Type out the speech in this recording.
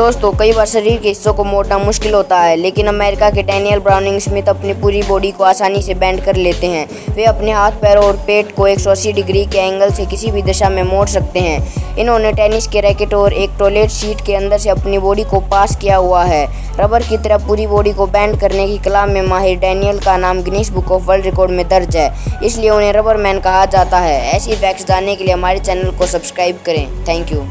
दोस्तों, कई बार शरीर के हिस्सों को मोड़ना मुश्किल होता है, लेकिन अमेरिका के डैनियल ब्राउनिंग स्मिथ अपनी पूरी बॉडी को आसानी से बैंड कर लेते हैं। वे अपने हाथ, पैरों और पेट को 180 डिग्री के एंगल से किसी भी दिशा में मोड़ सकते हैं। इन्होंने टेनिस के रैकेट और एक टॉयलेट सीट के अंदर से अपनी बॉडी को पास किया हुआ है। रबर की तरह पूरी बॉडी को बैंड करने की कला में माहिर डैनियल का नाम Guinness book of world record में दर्ज है। इसलिए उन्हें रबर मैन कहा जाता है। ऐसी फैक्ट्स जानने के लिए हमारे चैनल को सब्सक्राइब करें। Thank you